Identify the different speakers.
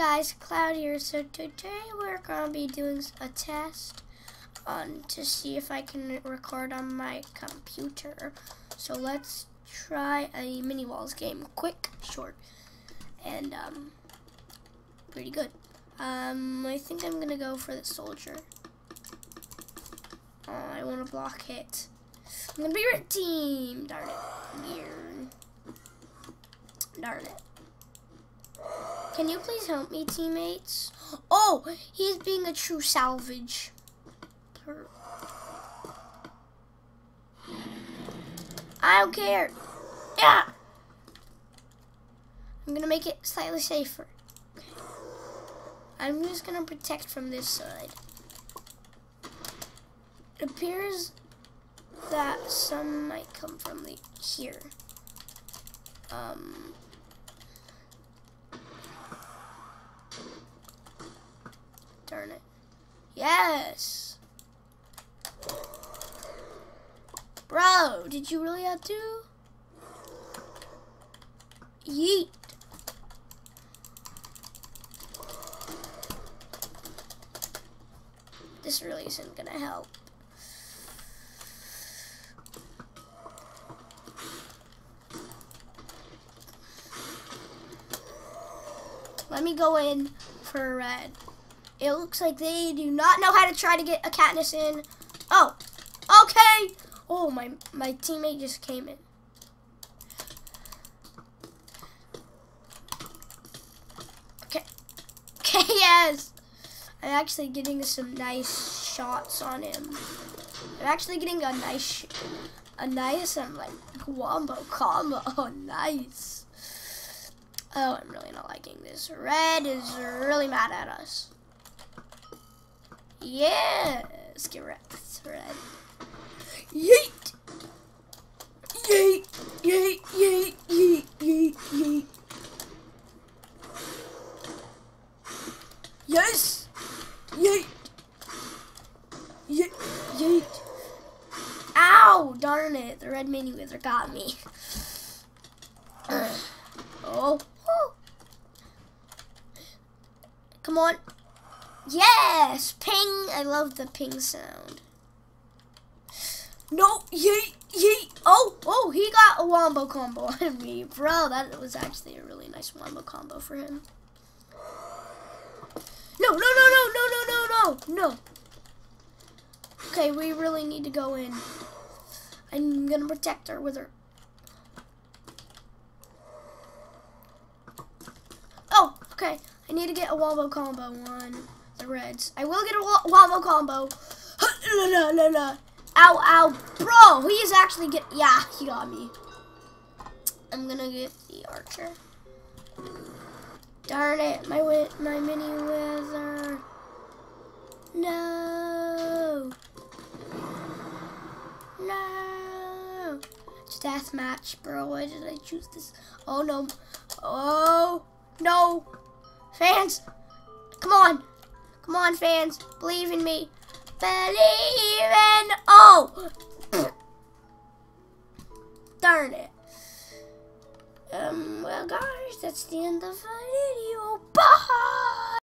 Speaker 1: guys, Cloud here. So today we're gonna be doing a test on to see if I can record on my computer. So let's try a mini walls game, quick, short, and um, pretty good. Um, I think I'm gonna go for the soldier. Oh, I want to block it. I'm gonna be red team. Darn it. Darn it. Can you please help me, teammates? Oh, he's being a true salvage. I don't care. Yeah. I'm gonna make it slightly safer. I'm just gonna protect from this side. It appears that some might come from the here. Um, darn it. Yes! Bro, did you really have to? Yeet. This really isn't gonna help. Let me go in for red. It looks like they do not know how to try to get a Katniss in. Oh, okay. Oh, my, my teammate just came in. Okay. Okay, yes. I'm actually getting some nice shots on him. I'm actually getting a nice, a nice, I'm like, wombo combo. Oh, nice. Oh, I'm really not liking this. Red is really mad at us. Yes, get wrecked, Red. Yeet! Yeet! Yeet! Yeet! Yeet! Yeet! Yeet! Yes! Yeet! Yeet! Yeet! Ow! Darn it, the red mini wither got me. oh. Come on. Yes! Ping! I love the ping sound. No! Yeet! Yeet! Oh! Oh! He got a wombo combo on me. Bro, that was actually a really nice wombo combo for him. No! No! No! No! No! No! No! No! No! Okay, we really need to go in. I'm gonna protect her with her. Oh! Okay. I need to get a wombo combo on Reds. I will get a wombo combo. la, la, la. Ow, ow. Bro, he is actually get. Yeah, he got me. I'm gonna get the archer. Darn it, my my mini wither. No. No. It's death match, bro. Why did I choose this? Oh no. Oh no. Fans, come on. Come on, fans. Believe in me. Believe in... Oh! Darn it. Um, well, guys, that's the end of the video. Bye!